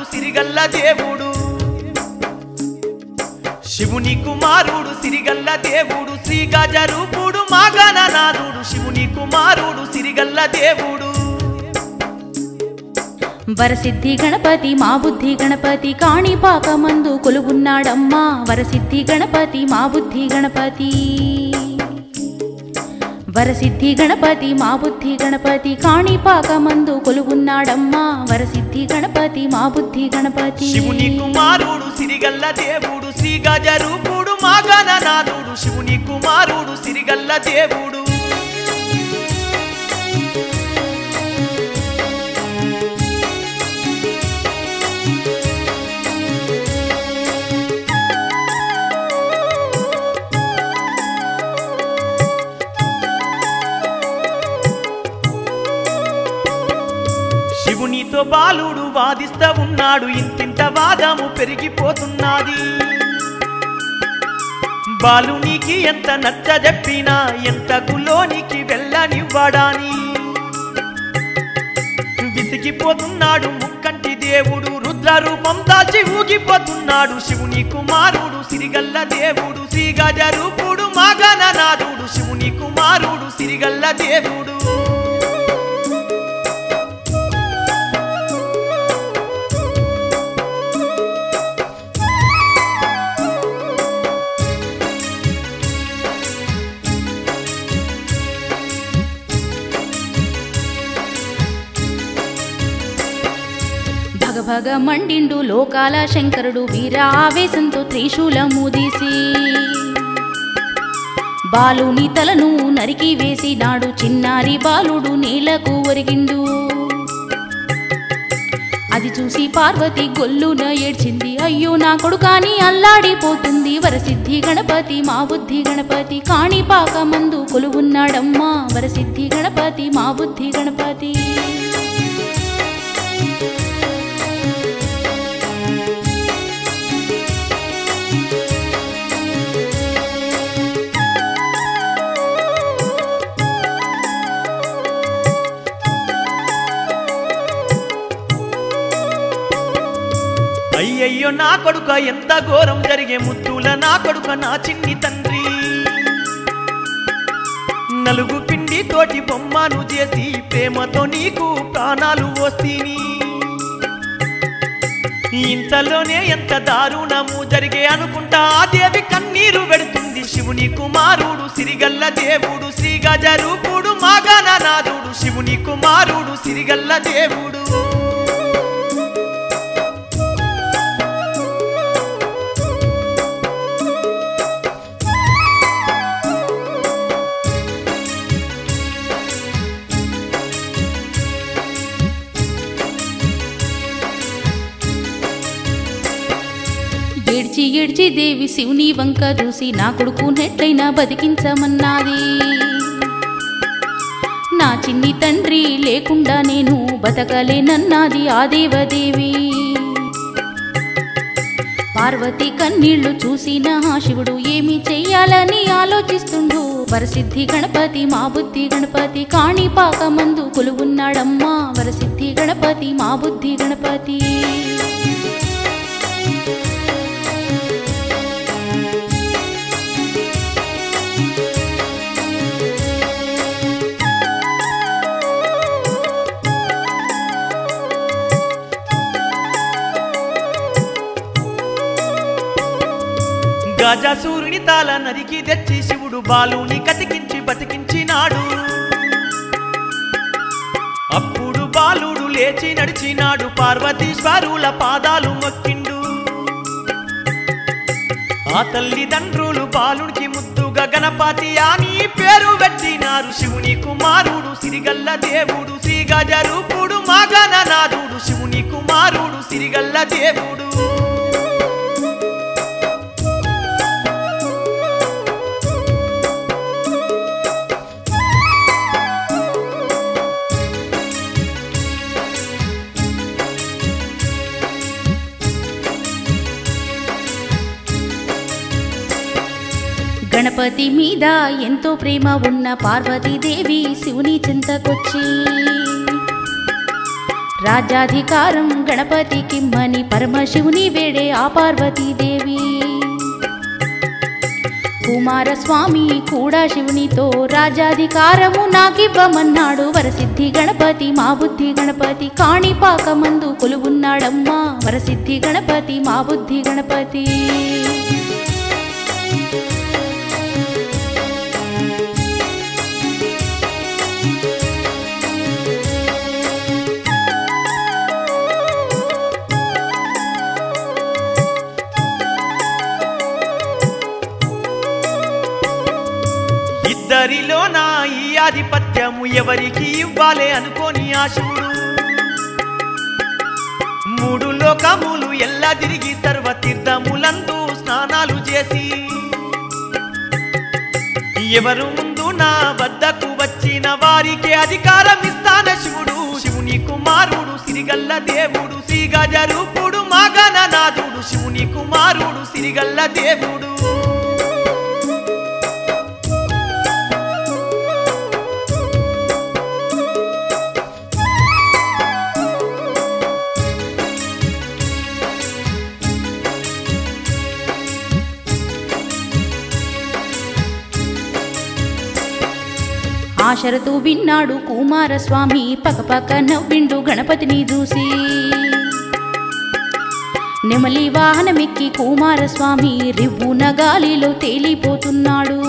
కుమారుడు సిరిగల్ల దేవుడు. శివుని కుమారుడు సిరిగల్ల దేవుడు. శ్రీ గజరూపుడు మాగణనాథుడు శివుని కుమారుడు సిరిగల్ల దేవుడు. వరసిద్ధి గణపతి మా బుద్ధి గణపతి కాణిపాకమందు కొలువున్నాడమ్మా. వరసిద్ధి గణపతి మా బుద్ధి గణపతి. వరసిద్ధి గణపతి మా బుద్ధి గణపతి కాణిపాకమందు కొలువున్నాడమ్మా. వరసిద్ధి గణపతి మా బుద్ధి గణపతి. శివుని కుమారుడు సిరిగల్ల దేవుడు శ్రీ గజరూపుడు రూపుడు మాగననాథుడు శివుని కుమారుడు సిరిగల్ల దేవుడు. బాలుడు వాదిస్తా ఉన్నాడు. ఇంతింత వాదము పెరిగిపోతున్నది. బాలునికి ఎంత నచ్చ చెప్పినా ఎంత గులోనికి వెళ్ళనివ్వడాని. విసిగిపోతున్నాడు ముక్కంటి దేవుడు. రుద్ర రూపం దాచి ఊగిపోతున్నాడు. శివుని కుమారుడు సిరిగల్ల దేవుడు. శ్రీగజ రూపుడు మగననాథుడు శివుని కుమారుడు సిరిగల్ల దేవుడు. మండిండు లోకాల శంకరుడు వీరావేశంతో త్రిశూలము బాలుని తలను నరికి వేసినాడు చిన్నారి బాలుడు నేలకు ఒరిగిండు. అది చూసి పార్వతి గొల్లున ఏడ్చింది అయ్యో నా కొడుకాని అల్లాడిపోతుంది. వరసిద్ధి గణపతి మా బుద్ధి గణపతి కాణిపాక మందు కొలువున్నాడమ్మా. వరసిద్ధి గణపతి మా బుద్ధి గణపతి. అయ్యో నా కొడుక ఎంత ఘోరం జరిగే ముద్దుల నా కొడుక నా చిన్ని తండ్రి. నలుగు పిండి తోటి బొమ్మను చేసి ప్రేమతో నీకు ప్రాణాలు వస్తీని ఇంతలోనే ఎంత దారుణము జరిగే అనుకుంటా ఆ దేవి కన్నీరు పెడుతుంది శివుని కుమారుడు సిరిగల్ల దేవుడు శ్రీగజ మాగాన మాగననాథుడు శివుని కుమారుడు సిరిగల్ల దేవుడు. చూసి ఏడ్చి దేవి శివుని వంక చూసి నా కొడుకు నెట్లైనా బతికించమన్నది నా చిన్ని తండ్రి లేకుండా నేను బతకలేనన్నది ఆ దేవదేవి. పార్వతి కన్నీళ్ళు చూసిన శివుడు ఏమి చెయ్యాలని ఆలోచిస్తుండు. వరసిద్ధి గణపతి మా బుద్ధి గణపతి కాణిపాక మందు కొలువున్నాడమ్మా. వరసిద్ధి గణపతి మా బుద్ధి గణపతి. గజాసూరుని తాల నరికి తెచ్చి శివుడు బాలుని కతికించి బతికించినాడు. అప్పుడు బాలుడు లేచి నడిచినాడు పార్వతీశ్వరుల పాదాలు మొక్కిండు. ఆ తల్లిదండ్రులు బాలునికి ముద్దుగా గణపతి అని పేరు పెట్టినారు. శివుని కుమారుడు సిరిగల్ల దేవుడు శ్రీ గజరూపుడు మాగననాథుడు శివుని శివుని కుమారుడు సిరిగల్ల దేవుడు. గణపతి మీద ఎంతో ప్రేమ ఉన్న పార్వతీదేవి శివుని చింతకొచ్చి రాజ్యాధికారం గణపతికిమ్మని పరమశివుని వేడే ఆ పార్వతీదేవి. కుమారస్వామి కూడా శివునితో రాజ్యాధికారము నాకివ్వమన్నాడు. వరసిద్ధి గణపతి మా బుద్ధి గణపతి కాణిపాకమందు కొలువున్నాడమ్మా. వరసిద్ధి గణపతి మా బుద్ధి గణపతి. దరిలో నా ఈ ఆధిపత్యము ఎవరికి ఇవ్వాలే అనుకోని ఆ శివుడు మూడు లోకములు ఎల్లా తిరిగి సర్వతీర్థములందు స్నానాలు చేసి ఎవరు ముందు నా వద్దకు వచ్చిన వారికి అధికారం ఇస్తాన శివుడు. శివుని కుమారుడు సిరిగల్ల దేవుడు శ్రీగజరూపుడు మాగననాథుడు శివుని కుమారుడు సిరిగల్ల దేవుడు. ఆ షరతు విన్నాడు కుమారస్వామి. పక్కపక్క నవ్విండు గణపతిని చూసి. నెమలి వాహనమెక్కి కుమారస్వామి రివ్వున గాలిలో తేలిపోతున్నాడు.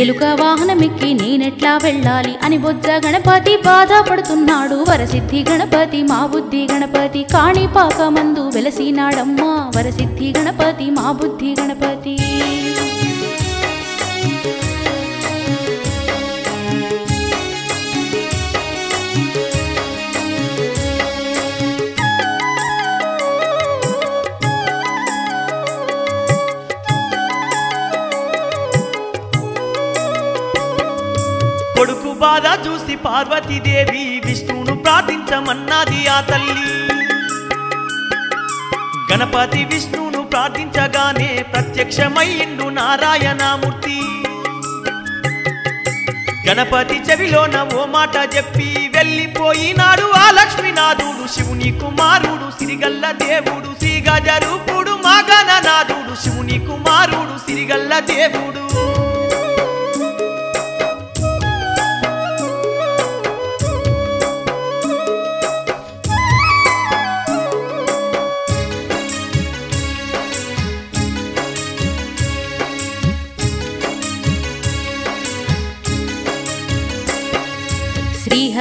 ఎలుక వాహనమెక్కి నేనెట్లా వెళ్ళాలి అని బొజ్జ గణపతి బాధపడుతున్నాడు. వరసిద్ధి గణపతి మా బుద్ధి గణపతి కాణిపాక మందు వెలసినాడమ్మా. వరసిద్ధి గణపతి మా బుద్ధి గణపతి. బాధ చూసి పార్వతీదేవి విష్ణువును ప్రార్థించమన్నది ఆ తల్లి. గణపతి విష్ణువును ప్రార్థించగానే ప్రత్యక్షమయ్యిండు నారాయణమూర్తి. గణపతి చెవిలోన ఓ మాట చెప్పి వెళ్ళిపోయినాడు ఆ లక్ష్మీనాథుడు. శివుని కుమారుడు సిరిగల్ల దేవుడు శ్రీగజరూపుడు మాగననాథుడు శివుని కుమారుడు సిరిగల్ల దేవుడు.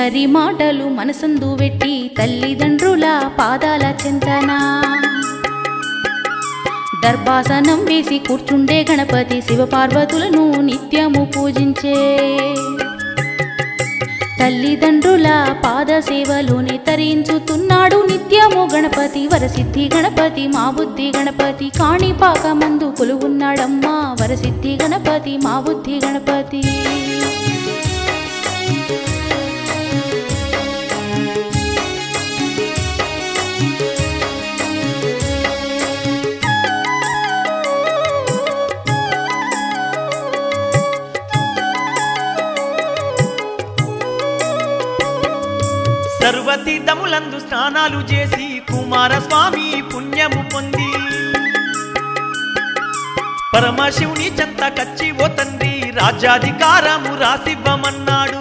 శ్రీహరి మాటలు మనసందు పెట్టి తల్లిదండ్రుల పాదాల చెంతనా. దర్భాసనం వేసి కూర్చుండే గణపతి శివపార్వతులను నిత్యము పూజించే. తల్లిదండ్రుల పాద సేవలోనే తరించుతున్నాడు నిత్యము గణపతి వరసిద్ధి గణపతి మా బుద్ధి గణపతి కాణిపాక మందు కొలువున్నాడమ్మా వరసిద్ధి గణపతి మా బుద్ధి గణపతి. సర్వతీర్థములందు స్నానాలు చేసి కుమారస్వామి పుణ్యము పొంది. పరమశివుని చెంత కచ్చి ఓ తండ్రి రాజ్యాధికారము రాసివ్వమన్నాడు.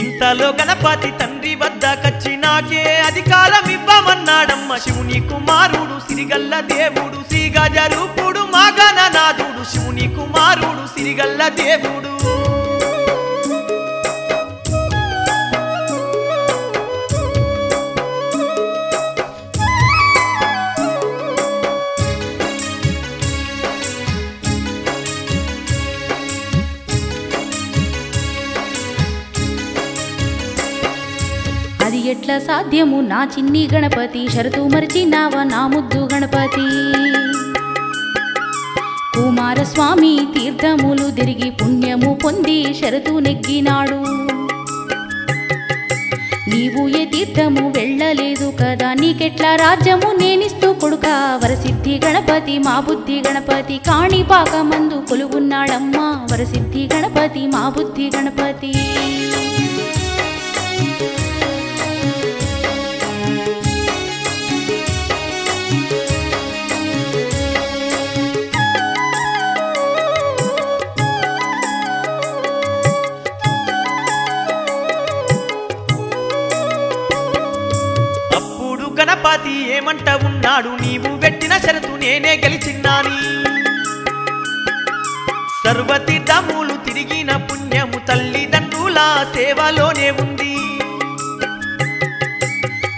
ఇంతలో గణపతి తండ్రి వద్ద కచ్చి నాకే అధికారం ఇవ్వమన్నాడమ్మ శివుని కుమారుడు సిరిగల్ల దేవుడు శ్రీగజరూపుడు మాగననాథుడు శివుని కుమారుడు సిరిగల్ల దేవుడు. ఎట్ల సాధ్యము నా చిన్ని గణపతి. షరతు మరిచినావా నా ముద్దు గణపతి. కుమారస్వామి తీర్థములు తిరిగి పుణ్యము పొంది షరతు నెగ్గినాడు. నీవు ఏ తీర్థము వెళ్ళలేదు కదా నీకెట్లా రాజ్యము నేనిస్తూ కొడుక? వరసిద్ధి గణపతి మా బుద్ధి గణపతి కాణిపాక మందు కొలుగున్నాడమ్మా. వరసిద్ధి గణపతి మా బుద్ధి గణపతి. చపాతి ఏమంట ఉన్నాడు? నీవు పెట్టిన షరతు నేనే గెలిచిన్నాని. సర్వతీర్థములు తిరిగిన పుణ్యము తల్లిదండ్రుల సేవలోనే ఉంది.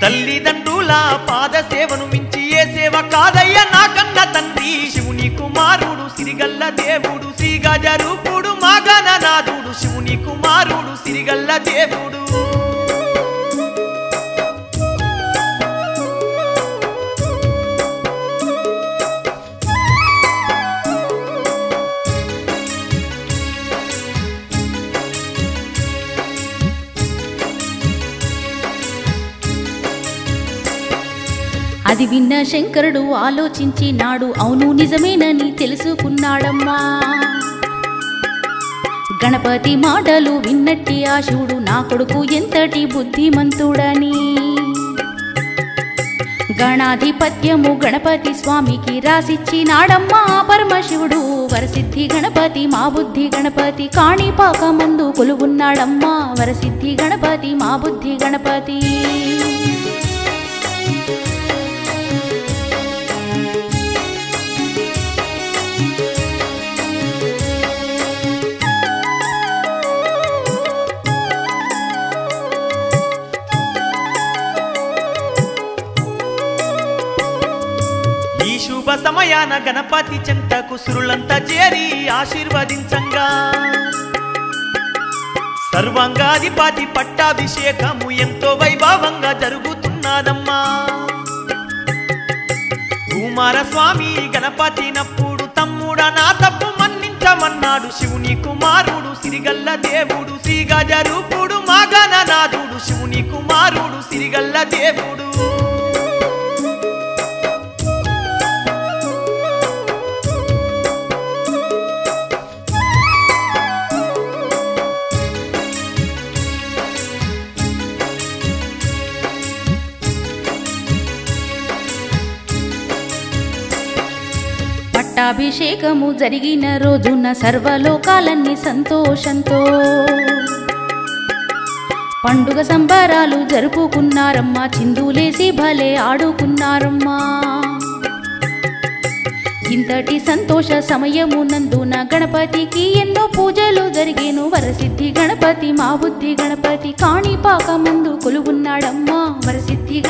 తల్లిదండ్రుల పాద సేవను మించి ఏ సేవ కాదయ్య నాకన్న తండ్రి. శివుని కుమారుడు సిరిగల్ల దేవుడు శ్రీగజరూపుడు మాగననాథుడు శివుని కుమారుడు సిరిగల్ల దేవుడు. అది విన్న శంకరుడు ఆలోచించి నాడు అవును నిజమేనని తెలుసుకున్నాడమ్మా. గణపతి మాటలు విన్నట్టి ఆ శివుడు నా కొడుకు ఎంతటి బుద్ధిమంతుడని. గణాధిపత్యము గణపతి స్వామికి రాసిచ్చినాడమ్మా. నాడమ్మా పరమశివుడు వరసిద్ధి గణపతి మా బుద్ధి గణపతి కాణిపాక మందు కొలువున్నాడమ్మా. వరసిద్ధి గణపతి మా బుద్ధి గణపతి. సమయాన గణపతి చెంత కుసురులంతా చేరి ఆశీర్వదించంగా. సర్వంగాధిపతి పట్టాభిషేకము ఎంతో వైభవంగా జరుగుతున్నదమ్మా. కుమారస్వామి గణపతి నప్పుడు తమ్ముడ నా తప్పు మన్నించమన్నాడు శివుని కుమారుడు సిరిగల్ల దేవుడు శ్రీగజరూపుడు మాగననాథుడు శివుని కుమారుడు సిరిగల్ల దేవుడు. అభిషేకము జరిగిన రోజున సర్వలోకాలన్నీ సంతోషంతో పండుగ సంబరాలు జరుపుకున్నారమ్మా. చిందులేసి భలే ఆడుకున్నారమ్మా. ఇంతటి సంతోష సమయమునందున గణపతికి ఎన్నో పూజలు జరిగేను. వరసిద్ధి గణపతి మా బుద్ధి గణపతి కాణిపాక ముందు కొలువున్నాడమ్మా. వరసిద్ధి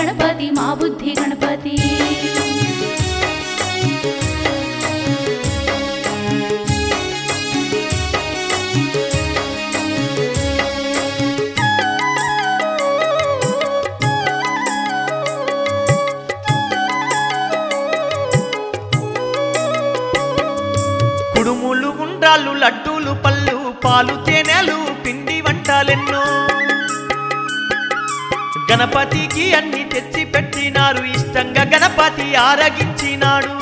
గణపతికి అన్ని తెచ్చి పెట్టినారు. ఇష్టంగా గణపతి ఆరగించినాడు.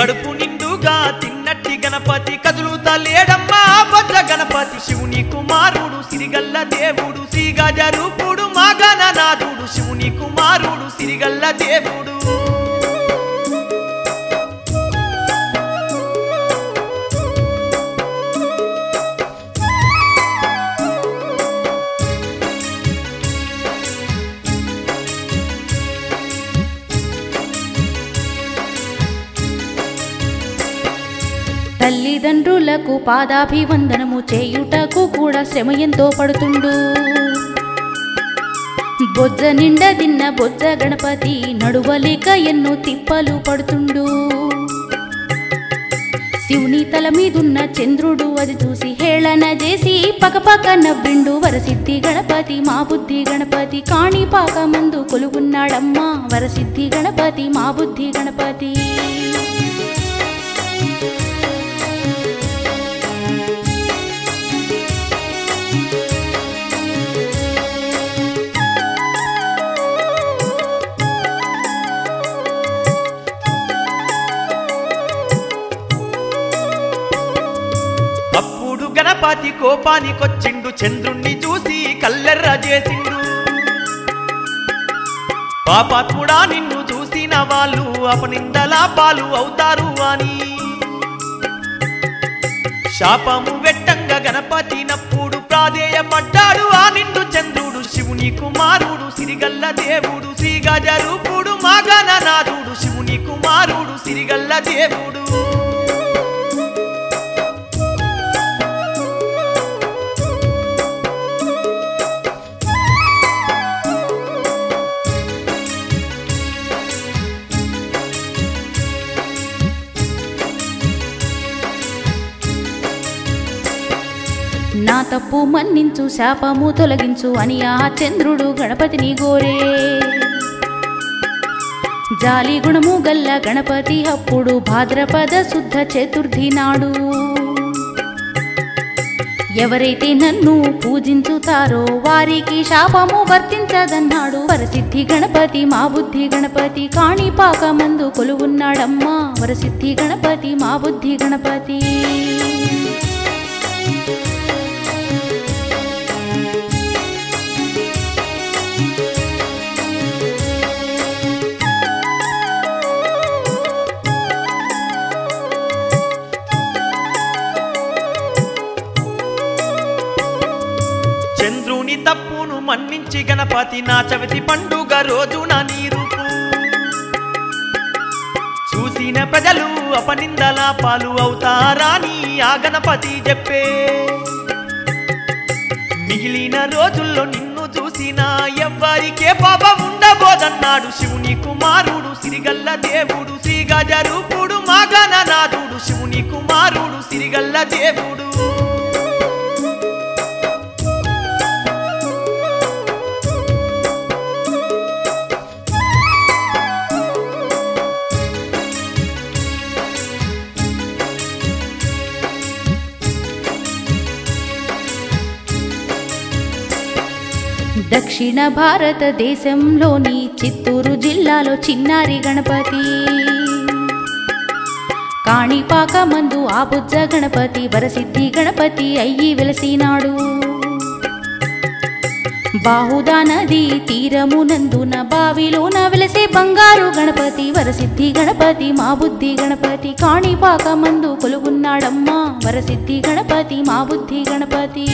కడుపు నిండుగా తిన్నట్టి గణపతి కదులుతా లేడమ్మా భద్ర గణపతి శివుని కుమారుడు సిరిగల్ల దేవుడు శ్రీగజరూపుడు మాగననాథుడు శివుని కుమారుడు సిరిగల్ల దేవుడు. తల్లిదండ్రులకు పాదాభివందనము చేయుటకు కూడా శ్రమ ఎంతో పడుతుండు. బొజ్జ నిండా దిన్న బొజ్జ గణపతి నడువలేక ఎన్నో తిప్పలు పడుతుండు. శివుని తల మీదున్న చంద్రుడు అది చూసి హేళన చేసి పకపక నవ్విండు. వరసిద్ధి గణపతి మా బుద్ధి గణపతి కాణిపాక మందు కొలుగున్నాడమ్మా. వరసిద్ధి గణపతి మా బుద్ధి గణపతి. అప్పుడు గణపతి కోపానికొచ్చిండు. చంద్రుణ్ణి చూసి కల్లెర్ర చేసిండు. పాపాత్ముడా నిన్ను చూసిన వాళ్ళు అపనిందలా పాలు అవుతారు అని. శాపము వెట్టంగా గణపతి నప్పుడు ప్రాధేయపడ్డాడు. ఆ నిండు చంద్రుడు శివుని కుమారుడు సిరిగల్ల దేవుడు శ్రీగజ మా గణనాథుడు శివుని కుమారుడు సిరిగల్ల దేవుడు. నా తప్పు మన్నించు శాపము తొలగించు అని ఆ చంద్రుడు గణపతిని గోరే జాలి గుణము గల్ల గణపతి అప్పుడు భాద్రపద శుద్ధ చతుర్థి నాడు. ఎవరైతే నన్ను పూజించుతారో వారికి శాపము వర్తించదన్నాడు. వరసిద్ధి గణపతి మా బుద్ధి గణపతి కాణిపాక మందు కొలువున్నాడమ్మా. వరసిద్ధి గణపతి మా బుద్ధి గణపతి. చంద్రుని తప్పును మన్నించి గణపతి నా చవితి పండుగ రోజున నీరు చూసిన ప్రజలు అపనిందల పాలు అవుతారాని ఆ గణపతి చెప్పే. మిగిలిన రోజుల్లో నిన్ను చూసిన ఎవ్వరికే పాపం ఉండబోదన్నాడు శివుని కుమారుడు సిరిగల్ల దేవుడు శ్రీగజ మా గణనాథుడు శివుని కుమారుడు సిరిగల్ల దేవుడు. దక్షిణ భారతదేశంలోని చిత్తూరు జిల్లాలో చిన్నారి గణపతి. కాణిపాక మందు ఆబుజ్జ గణపతి వరసిద్ధి గణపతి అయ్యి వెలసినాడు. బాహుదా నది తీరమునందున బావిలోన వెలసే బంగారు గణపతి వరసిద్ధి గణపతి మా బుద్ధి గణపతి. కాణిపాక మందు కొలుగున్నాడమ్మా వరసిద్ధి గణపతి మా బుద్ధి గణపతి.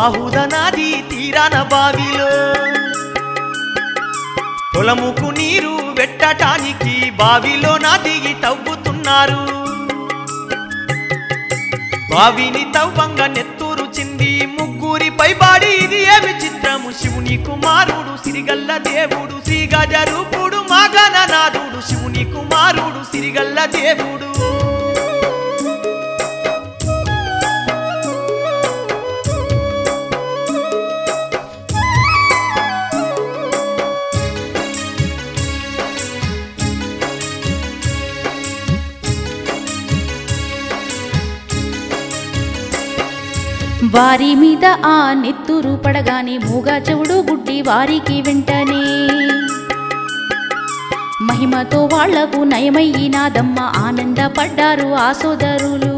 బాహుద బాహుదనాది తీరాన బావిలో. పొలముకు నీరు వెట్టటానికి బావిలో దిగి తవ్వుతున్నారు. బావిని తవ్వంగా నెత్తూరు చింది ముగ్గురిపై బాడి ఇది ఏ విచిత్రము శివుని కుమారుడు సిరిగల్ల దేవుడు శ్రీగజ రూపుడు మాగననాథుడు శివుని కుమారుడు సిరిగల్ల దేవుడు. వారి మీద ఆ నెత్తురు పడగానే మూగా చెవుడు గుడ్డి వారికి వెంటనే. మహిమతో వాళ్ళకు నయమయ్యినాదమ్మ ఆనందపడ్డారు ఆ సోదరులు.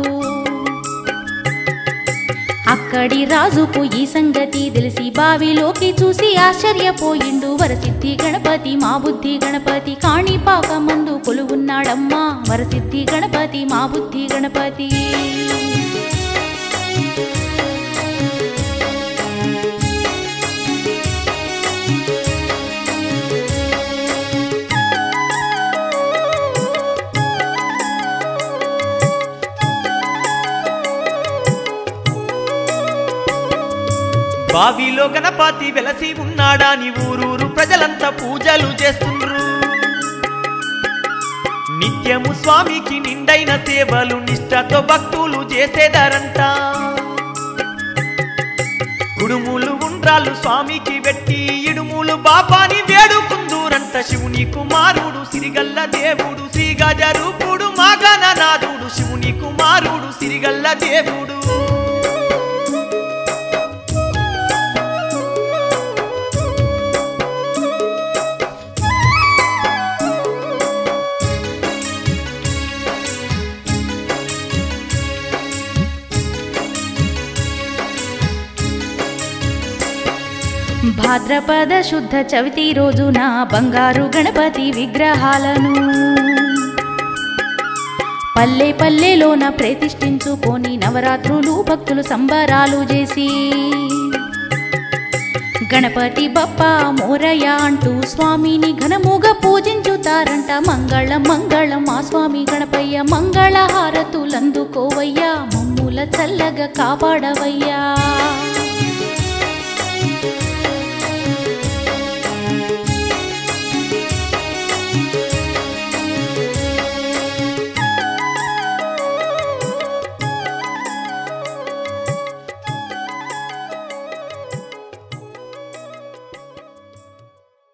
అక్కడి రాజుకు ఈ సంగతి తెలిసి బావిలోకి చూసి ఆశ్చర్యపోయిండు. వరసిద్ధి గణపతి మా బుద్ధి గణపతి కాణిపాక మందు కొలువున్నాడమ్మా. వరసిద్ధి గణపతి మా బుద్ధి గణపతి. బావిలో గణపతి వెలసి ఉన్నాడాని ఊరూరు ప్రజలంతా పూజలు చేస్తుండ్రు. నిత్యము స్వామికి నిండైన సేవలు నిష్ఠతో భక్తులు చేసేదారంట కుడుములు ఉండ్రాలు స్వామికి పెట్టి ఇడుములు బాపాని వేడుకుందూరంట. శివుని కుమారుడు సిరిగల్ల దేవుడు శ్రీగజ రూపుడు మాగననాథుడు శివుని కుమారుడు సిరిగల్ల దేవుడు. భాద్రపద శుద్ధ చవితి రోజున బంగారు గణపతి విగ్రహాలను పల్లె పల్లెలోన ప్రతిష్ఠించుకొని నవరాత్రులు భక్తులు సంబరాలు చేసి గణపతి బప్ప మోరయ్య అంటూ స్వామిని ఘనముగా పూజించుతారంట. మంగళం మంగళం మా స్వామి గణపయ్య మంగళ హారతులందుకోవయ్యా మమ్ముల చల్లగా కాపాడవయ్యా.